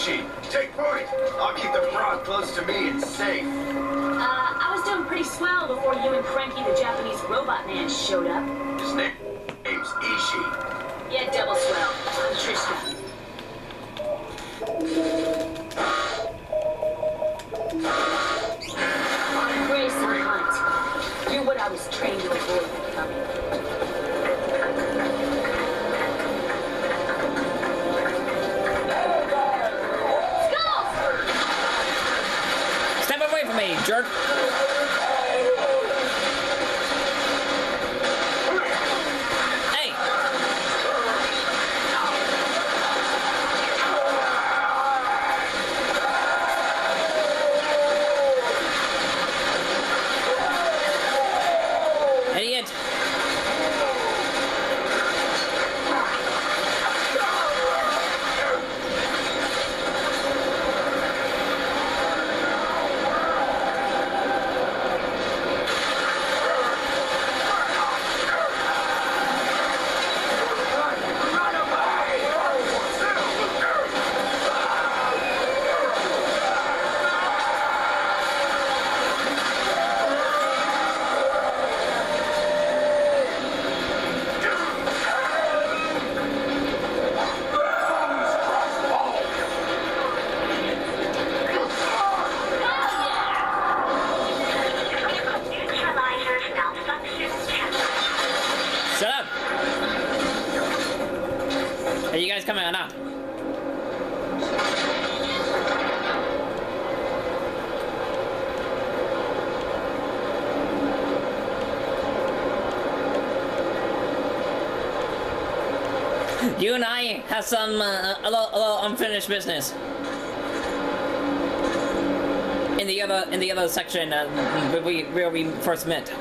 Ishi, take point. I'll keep the frog close to me and safe. Uh, I was doing pretty swell before you and Cranky the Japanese robot man showed up. His name, name's Ishi. Yeah, double swell. I'm. Are you guys coming or not? You and I have some uh, a, little, a unfinished business. In the other in the other section uh, we where we first met.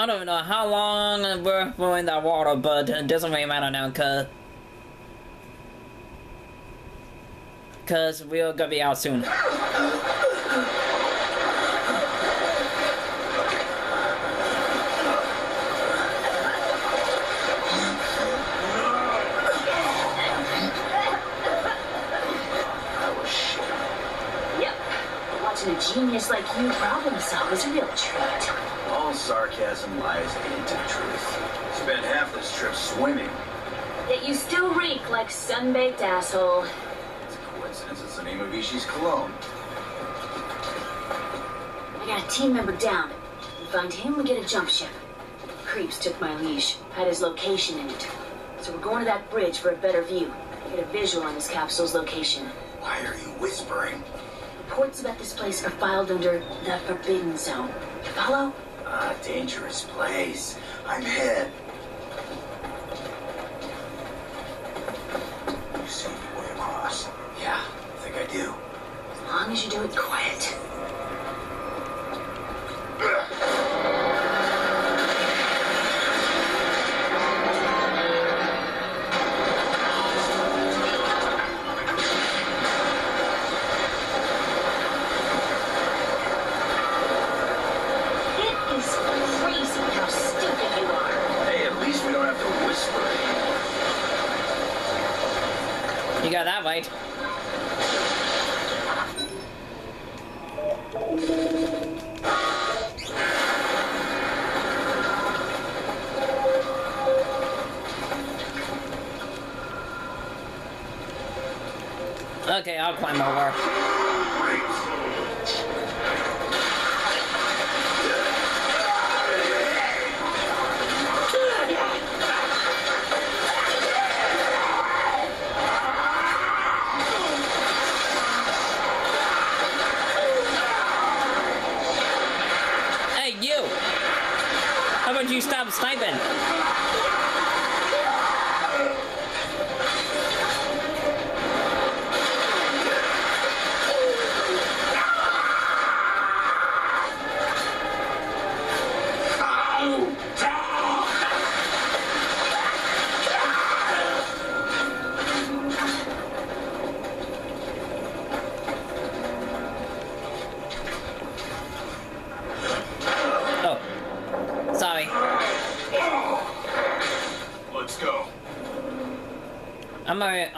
I don't know how long we're, we're in that water, but it doesn't really matter now, cause. Cause we're gonna be out soon. Watching a genius like you problem solve is a real treat. All sarcasm lies into the truth. Spent half this trip swimming. Yet you still reek like sunbaked asshole. It's a coincidence it's the name of Ishi's cologne. I got a team member down. We find him, we get a jump ship. Creeps took my leash, had his location in it. So we're going to that bridge for a better view. Get a visual on this capsule's location. Why are you whispering? Reports about this place are filed under the Forbidden Zone. You follow? Ah, dangerous place. I'm hit. You got that right. Okay, I'll climb over. Stop sniping?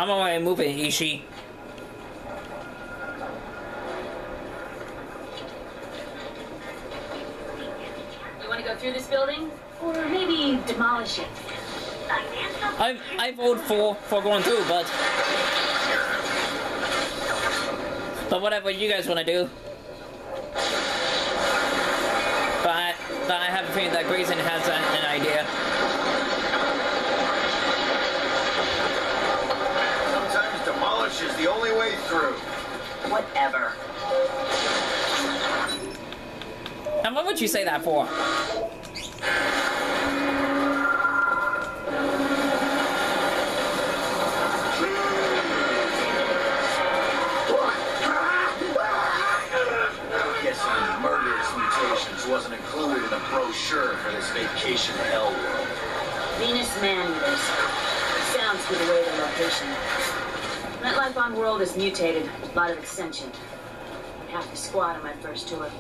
I'm I'm already moving, Ishi. You want to go through this building? Or maybe demolish it? I I vote for for going through, but but whatever you guys want to do. But I, but I have a feeling that Grayson has an, an idea. Demolish is the only way through. Whatever. And what would you say that for? Guessing murderous mutations wasn't included in the brochure for this vacation hell world. Venus man-eaters. Sounds good away the location. MetLife on World is mutated. A lot of extension. Half the squad on my first tour.